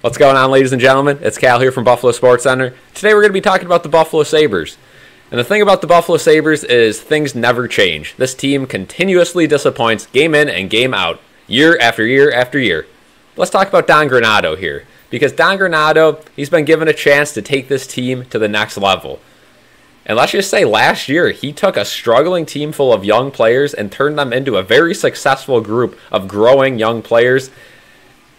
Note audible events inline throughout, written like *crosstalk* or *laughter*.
What's going on, ladies and gentlemen? It's Cal here from Buffalo SportsCenter. Today we're going to be talking about the Buffalo Sabres. And the thing about the Buffalo Sabres is things never change. This team continuously disappoints game in and game out, year after year after year. Let's talk about Don Granato here. Because Don Granato, he's been given a chance to take this team to the next level. And let's just say last year, he took a struggling team full of young players and turned them into a very successful group of growing young players.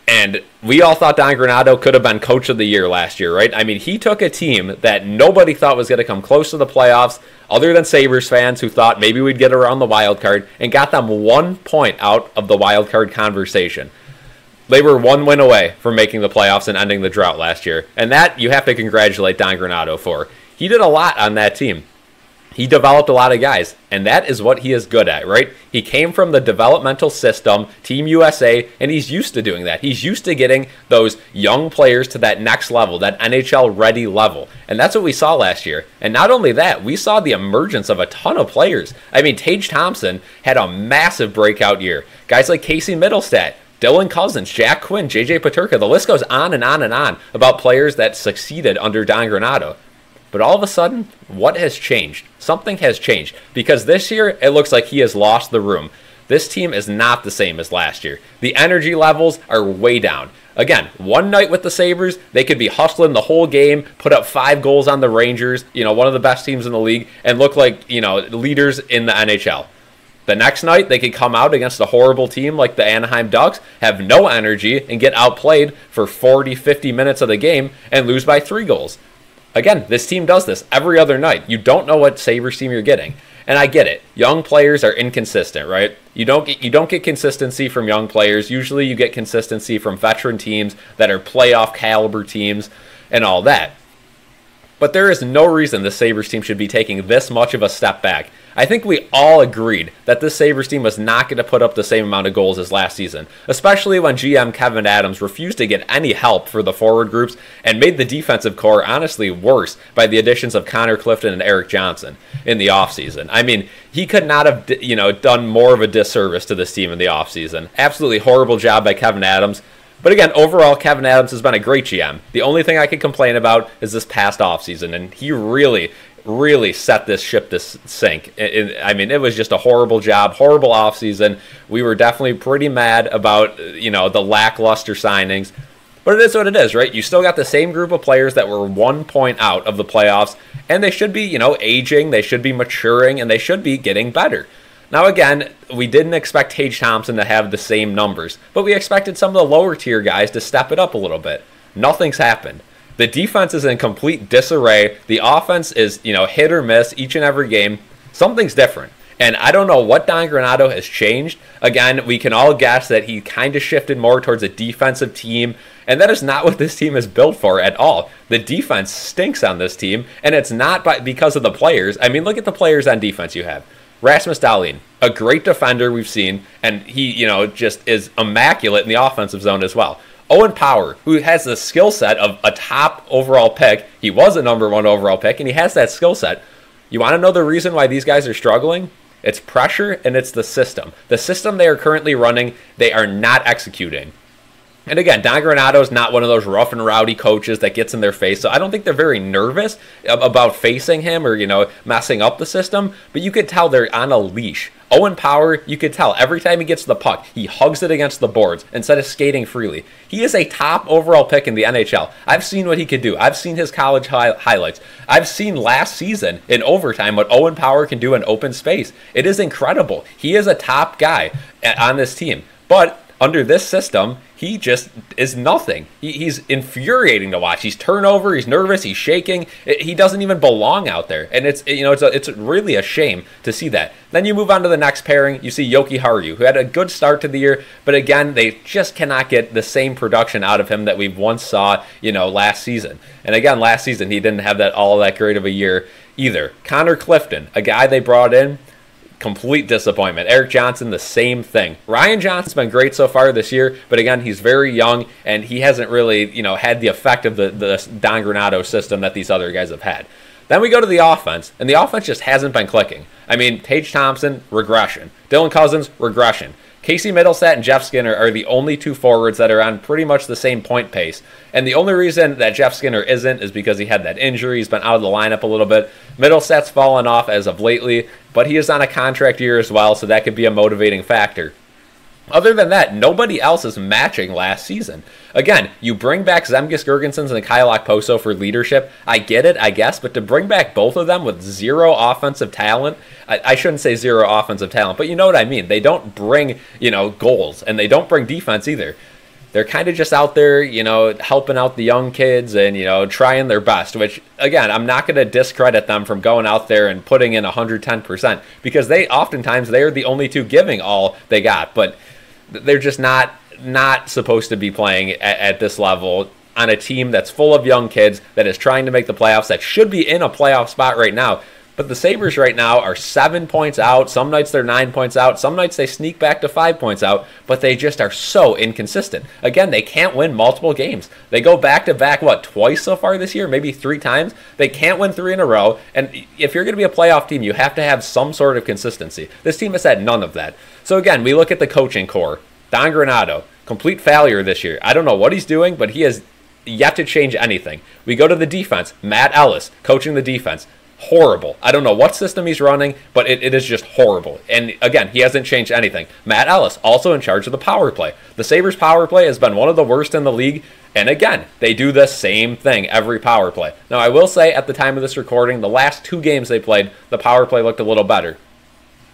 And we all thought Don Granato could have been coach of the year last year, right? I mean, he took a team that nobody thought was going to come close to the playoffs, other than Sabres fans who thought maybe we'd get around the wild card, and got them one point out of the wild card conversation. They were one win away from making the playoffs and ending the drought last year. And that you have to congratulate Don Granato for. He did a lot on that team. He developed a lot of guys, and that is what he is good at, right? He came from the developmental system, Team USA, and he's used to doing that. He's used to getting those young players to that next level, that NHL ready level. And that's what we saw last year. And not only that, we saw the emergence of a ton of players. I mean, Tage Thompson had a massive breakout year. Guys like Casey Mittelstadt, Dylan Cozens, Jack Quinn, JJ Peterka, the list goes on and on and on about players that succeeded under Don Granato. But all of a sudden, what has changed? Something has changed because this year it looks like he has lost the room. This team is not the same as last year. The energy levels are way down. Again, one night with the Sabres, they could be hustling the whole game, put up five goals on the Rangers, you know, one of the best teams in the league, and look like, you know, leaders in the NHL. The next night, they could come out against a horrible team like the Anaheim Ducks, have no energy, and get outplayed for 40, 50 minutes of the game and lose by three goals. Again, this team does this every other night. You don't know what Sabres team you're getting. And I get it. Young players are inconsistent, right? You don't get you don't get consistency from young players. Usually you get consistency from veteran teams that are playoff caliber teams and all that. But there is no reason the Sabres team should be taking this much of a step back. I think we all agreed that this Sabres team was not going to put up the same amount of goals as last season, especially when GM Kevyn Adams refused to get any help for the forward groups and made the defensive core honestly worse by the additions of Connor Clifton and Erik Johnson in the offseason. I mean, he could not have, you know, done more of a disservice to this team in the offseason. Absolutely horrible job by Kevyn Adams. But again, overall, Kevyn Adams has been a great GM. The only thing I can complain about is this past offseason, and he really really set this ship to sink. It, it, I mean, it was just a horrible job, horrible offseason. We were definitely pretty mad about, you know, the lackluster signings. But it is what it is, right? You still got the same group of players that were one point out of the playoffs, and they should be, you know, aging, they should be maturing, and they should be getting better. Now, again, we didn't expect Tage Thompson to have the same numbers, but we expected some of the lower tier guys to step it up a little bit. Nothing's happened. The defense is in complete disarray. The offense is, you know, hit or miss each and every game. Something's different. And I don't know what Don Granato has changed. Again, we can all guess that he kind of shifted more towards a defensive team, and that is not *laughs* what this team is built for at all. The defense stinks on this team, and it's not by, because of the players. I mean, look at the players on defense you have. Rasmus Dahlin, a great defender we've seen, and he, you know, just is immaculate in the offensive zone as well. Owen Power, who has the skill set of a top overall pick. He was a number one overall pick, and he has that skill set. You want to know the reason why these guys are struggling? It's pressure and it's the system. The system they are currently running, they are not executing. And again, Don Granato is not one of those rough and rowdy coaches that gets in their face. So I don't think they're very nervous about facing him or, you know, messing up the system. But you could tell they're on a leash. Owen Power, you could tell every time he gets the puck, he hugs it against the boards instead of skating freely. He is a top overall pick in the NHL. I've seen what he could do. I've seen his college hi- highlights. I've seen last season in overtime what Owen Power can do in open space. It is incredible. He is a top guy eh, on this team. But under this system, he just is nothing. He, he's infuriating to watch. He's turnover. He's nervous. He's shaking. he doesn't even belong out there, and it's you know it's a, it's really a shame to see that. Then you move on to the next pairing. You see Jokiharju, who had a good start to the year, but again they just cannot get the same production out of him that we once saw you know last season. And again, last season he didn't have that all that great of a year either. Connor Clifton, a guy they brought in complete disappointment. Erik Johnson, the same thing. Ryan Johnson's been great so far this year, but again, he's very young and he hasn't really, you know, had the effect of the, the Don Granato system that these other guys have had. Then we go to the offense, and the offense just hasn't been clicking. I mean, Tage Thompson, regression. Dylan Cozens, regression. Casey Mittelstadt and Jeff Skinner are the only two forwards that are on pretty much the same point pace. And the only reason that Jeff Skinner isn't is because he had that injury. He's been out of the lineup a little bit. Mittelstadt's fallen off as of lately, but he is on a contract year as well, so that could be a motivating factor. Other than that, nobody else is matching last season. Again, you bring back Zemgus Girgensons and Kyle Okposo for leadership. I get it, I guess, but to bring back both of them with zero offensive talent, I, I, shouldn't say zero offensive talent, but you know what I mean. They don't bring, you know, goals, and they don't bring defense either. They're kind of just out there, you know, helping out the young kids and, you know, trying their best, which, again, I'm not going to discredit them from going out there and putting in 110% because they oftentimes, they're the only two giving all they got. But they're just not not supposed to be playing at, at, this level on a team that's full of young kids that is trying to make the playoffs that should be in a playoff spot right now. But the Sabres right now are seven points out. Some nights they're nine points out. Some nights they sneak back to five points out, but they just are so inconsistent. Again, they can't win multiple games. They go back to back, what, twice so far this year? Maybe three times? They can't win three in a row. And if you're going to be a playoff team, you have to have some sort of consistency. This team has had none of that. So again, we look at the coaching core. Don Granato, complete failure this year. I don't know what he's doing, but he has yet to change anything. We go to the defense. Matt Ellis coaching the defense horrible. I don't know what system he's running, but it, it is just horrible. And again, he hasn't changed anything. Matt Ellis, also in charge of the power play. The Sabres power play has been one of the worst in the league. And again, they do the same thing every power play. Now, I will say at the time of this recording, the last two games they played, the power play looked a little better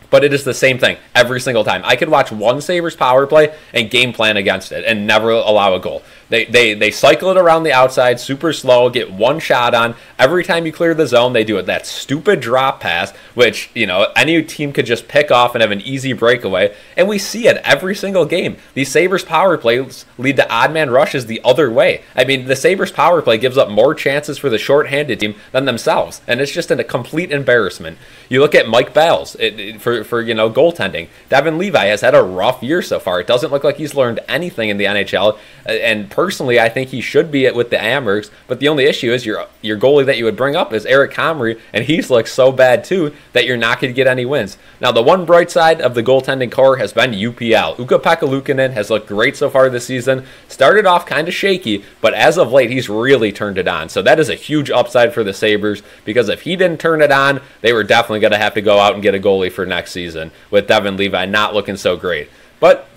but it is the same thing every single time. I could watch one Sabres power play and game plan against it and never allow a goal. They, they, they cycle it around the outside super slow, get one shot on. Every time you clear the zone, they do it. That stupid drop pass, which, you know, any team could just pick off and have an easy breakaway. And we see it every single game. These Sabres power plays lead to odd man rushes the other way. I mean, the Sabres power play gives up more chances for the shorthanded team than themselves. And it's just a complete embarrassment. You look at Mike Bales it, it, for, for, you know, goaltending. Devon Levi has had a rough year so far. It doesn't look like he's learned anything in the NHL. And personally, I think he should be it with the Amerks. But the only issue is your your goalie that you would bring up is Eric Comrie, and he's looked so bad too that you're not going to get any wins. Now, the one bright side of the goaltending core has been UPL. Ukko-Pekka Luukkonen has looked great so far this season. Started off kind of shaky, but as of late, he's really turned it on. So that is a huge upside for the Sabres because if he didn't turn it on, they were definitely going to have to go out and get a goalie for next season with Devon Levi not looking so great. But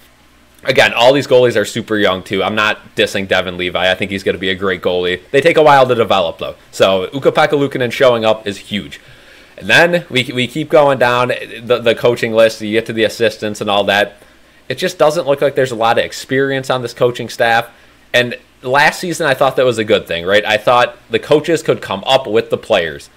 again, all these goalies are super young too. I'm not dissing Devon Levi. I think he's going to be a great goalie. They take a while to develop though. So Ukko-Pekka Luukkonen showing up is huge. And then we, we keep going down the, the coaching list. You get to the assistants and all that. It just doesn't look like there's a lot of experience on this coaching staff. And last season, I thought that was a good thing, right? I thought the coaches could come up with the players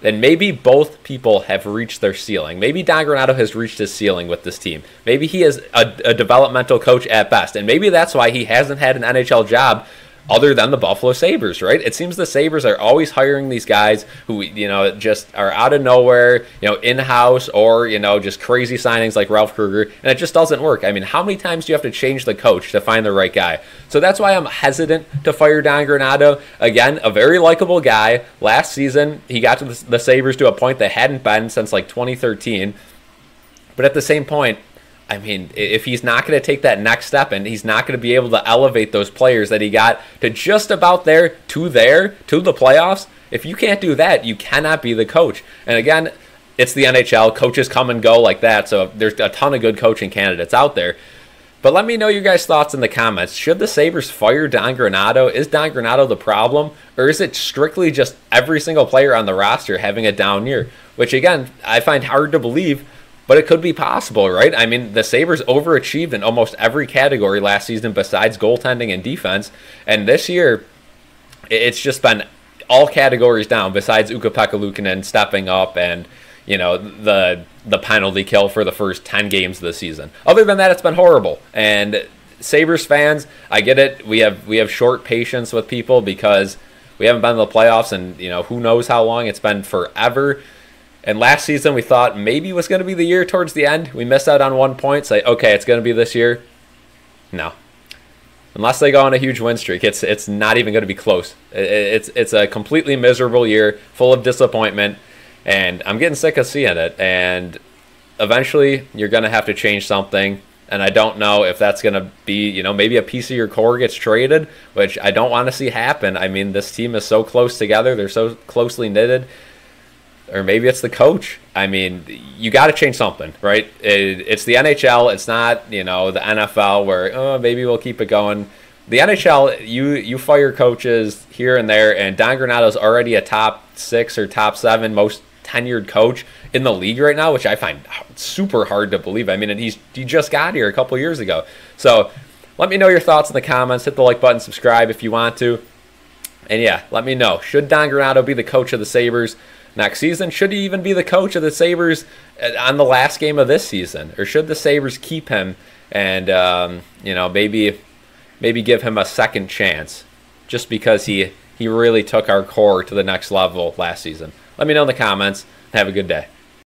then maybe both people have reached their ceiling. Maybe Don Granato has reached his ceiling with this team. Maybe he is a, a developmental coach at best, and maybe that's why he hasn't had an NHL job other than the Buffalo Sabres, right? It seems the Sabres are always hiring these guys who, you know, just are out of nowhere, you know, in house or, you know, just crazy signings like Ralph Krueger, and it just doesn't work. I mean, how many times do you have to change the coach to find the right guy? So that's why I'm hesitant to fire Don Granato. Again, a very likable guy. Last season, he got to the, the Sabres to a point they hadn't been since like 2013. But at the same point, I mean, if he's not going to take that next step and he's not going to be able to elevate those players that he got to just about there, to there, to the playoffs, if you can't do that, you cannot be the coach. And again, it's the NHL. Coaches come and go like that. So there's a ton of good coaching candidates out there. But let me know your guys' thoughts in the comments. Should the Sabres fire Don Granato? Is Don Granato the problem? Or is it strictly just every single player on the roster having a down year? Which, again, I find hard to believe but it could be possible, right? I mean, the Sabres overachieved in almost every category last season besides goaltending and defense. And this year, it's just been all categories down besides Ukko-Pekka Luukkonen stepping up and, you know, the the penalty kill for the first 10 games of the season. Other than that, it's been horrible. And Sabres fans, I get it. We have we have short patience with people because we haven't been in the playoffs and, you know, who knows how long. It's been forever. And last season, we thought maybe was going to be the year towards the end. We missed out on one point. Say, okay, it's going to be this year. No, unless they go on a huge win streak, it's it's not even going to be close. It's it's a completely miserable year, full of disappointment, and I'm getting sick of seeing it. And eventually, you're going to have to change something. And I don't know if that's going to be, you know, maybe a piece of your core gets traded, which I don't want to see happen. I mean, this team is so close together, they're so closely knitted. Or maybe it's the coach. I mean, you got to change something, right? It, it's the NHL. It's not, you know, the NFL where, oh, maybe we'll keep it going. The NHL, you you fire coaches here and there, and Don Granato's already a top six or top seven most tenured coach in the league right now, which I find super hard to believe. I mean, he's he just got here a couple years ago. So let me know your thoughts in the comments. Hit the like button, subscribe if you want to. And yeah, let me know. Should Don Granato be the coach of the Sabres next season? Should he even be the coach of the Sabres uh, on the last game of this season? Or should the Sabres keep him and, um, you know, maybe maybe give him a second chance just because he, he really took our core to the next level last season? Let me know in the comments. Have a good day.